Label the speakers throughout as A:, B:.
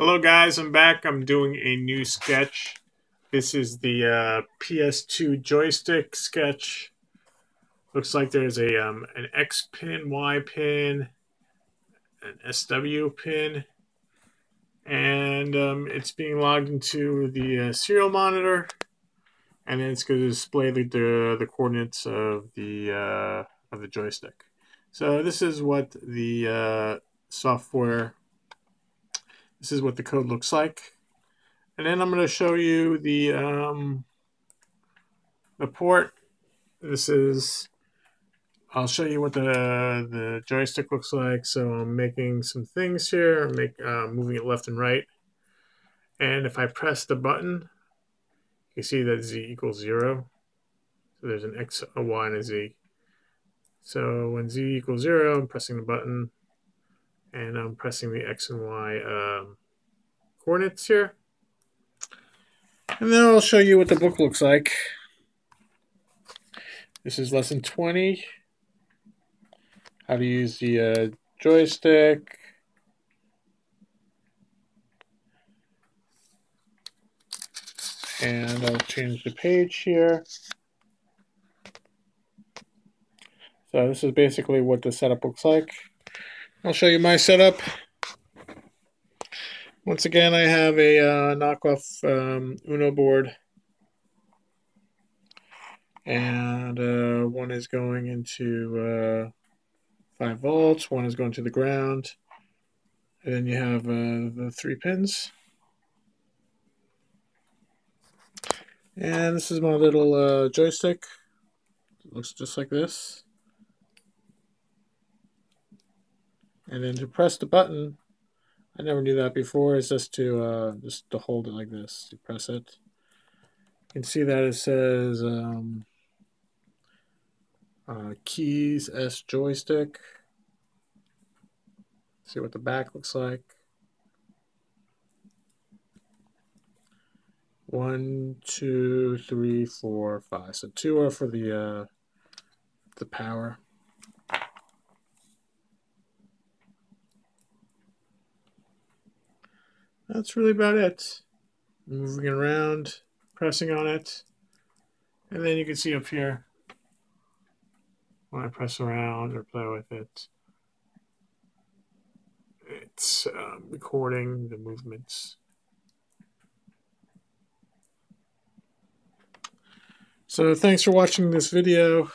A: Hello guys, I'm back. I'm doing a new sketch. This is the uh, PS2 joystick sketch. Looks like there's a um, an X pin, Y pin, an SW pin, and um, it's being logged into the uh, serial monitor, and then it's going to display the, the, the coordinates of the uh, of the joystick. So this is what the uh, software this is what the code looks like. And then I'm going to show you the, um, the port. This is, I'll show you what the, the joystick looks like. So I'm making some things here, make, uh, moving it left and right. And if I press the button, you see that Z equals zero. So there's an X, a Y, and a Z. So when Z equals zero, I'm pressing the button and I'm pressing the X and Y um, coordinates here. And then I'll show you what the book looks like. This is lesson 20. How to use the uh, joystick. And I'll change the page here. So this is basically what the setup looks like. I'll show you my setup. Once again, I have a uh, knockoff um, Uno board. And uh, one is going into uh, 5 volts, one is going to the ground. And then you have uh, the three pins. And this is my little uh, joystick. It looks just like this. And then to press the button, I never knew that before, is just to uh, just to hold it like this. You press it. You can see that it says um, uh, Keyes S joystick. See what the back looks like. One, two, three, four, five. So two are for the uh, the power. That's really about it. Moving around, pressing on it, and then you can see up here when I press around or play with it, it's um, recording the movements. So thanks for watching this video.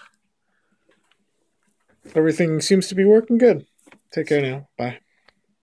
A: Everything seems to be working good. Take care now. Bye.